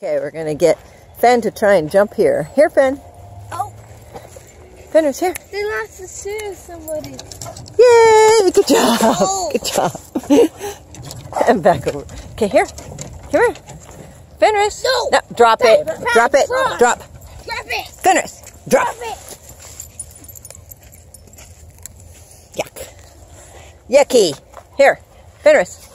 Okay, we're gonna get Fen to try and jump here. Here, Fen. Oh. Fenner's here. They lost the shoe somebody. Yay! Good job. Oh. Good job. and back over. Okay, here. Come here. Fenris. No. No, drop it. Drop. Drop it. Drop. Drop. It. Fenris. Drop. Grab it. Yuck. Yucky. Here. Fenris.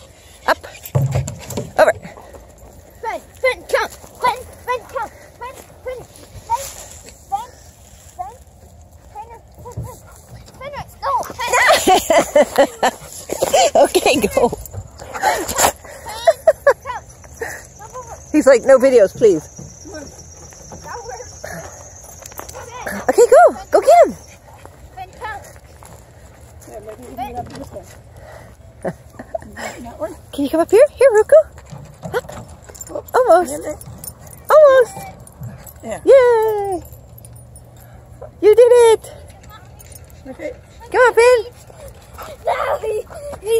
okay, go. He's like, no videos, please. Okay, go. Go get him. Can you come up here? Here, Ruku. Up. Almost. Almost. Yeah. Yay. You did it. Come on, Ben. No, he, he,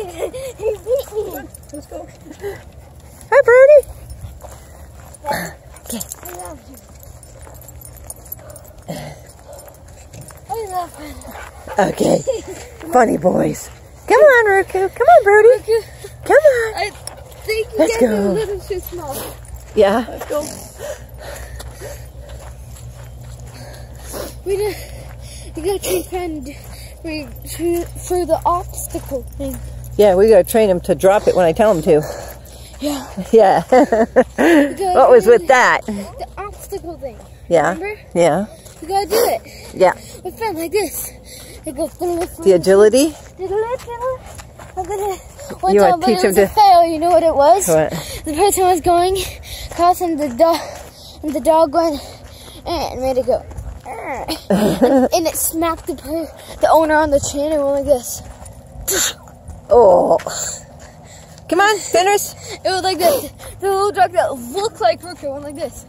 he beat me. let's go. Hi, Brody. Okay. I love you. I love him. Okay. Funny boys. Come on, Ruku. Come on, Brody. Come on. I think you Let's guys are go. a little too small. Yeah. Let's go. We did. You gotta for, for, for the obstacle thing. Yeah, we gotta train him to drop it when I tell him to. Yeah. Yeah. What was with that? The obstacle thing. Yeah. Remember? Yeah. You gotta do it Yeah. with friend like this. It goes. The agility. One You time, wanna teach it him to- fail. You know what it was? What? The person was going, crossing the dog, and the dog went and made it go, and, it smacked the per, the owner on the chin and went like this. Oh. Come on, Fenris. It was like this. The little dog that looked like Rooker went like this,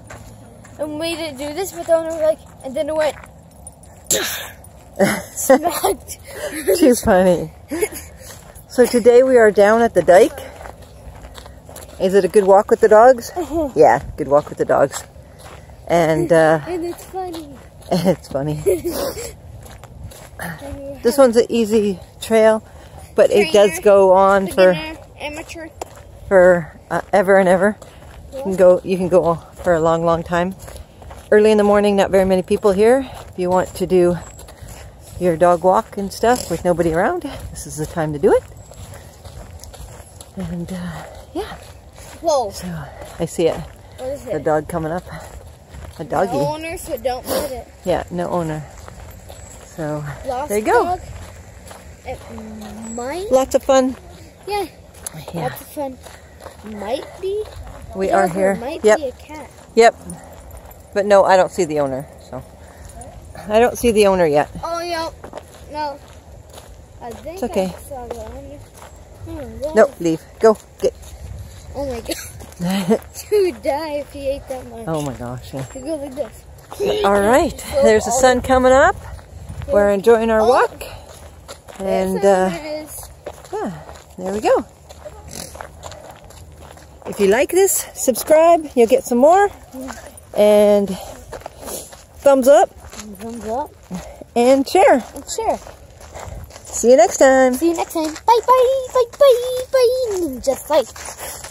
and made it do this, but the owner was like, and then it went. smacked. Too funny. So today we are down at the dike. Is it a good walk with the dogs? Yeah, good walk with the dogs. And uh, And it's funny. it's funny. This one's an easy trail, but it does go on for amateur. for uh, ever and ever. You can go you can go for a long, long time. Early in the morning, not very many people here. If you want to do your dog walk and stuff with nobody around, this is the time to do it. And uh, yeah, Whoa. so I see it. What is The dog coming up. A No doggy. owner, so don't put it. Yeah, no owner. So Lost There you go. dog. It might. lots of fun. Yeah. Yeah, Lots of fun. Might be. we are here. Might Yep, be a cat. yep. But no, I don't see the owner. So I don't see the owner yet. Oh no, no. I think It's okay. I saw the owner. Oh. No, leave. Go get. Oh my god. you would die if he ate that much. oh my gosh. Yeah. He goes like this. All right, there's the sun coming up. We're enjoying our walk, and There uh, yeah, there we go. If you like this, subscribe. You'll get some more, and thumbs up Thumbs up and share. and share. See you next time. See you next time. Bye bye bye bye bye. Ninja fight.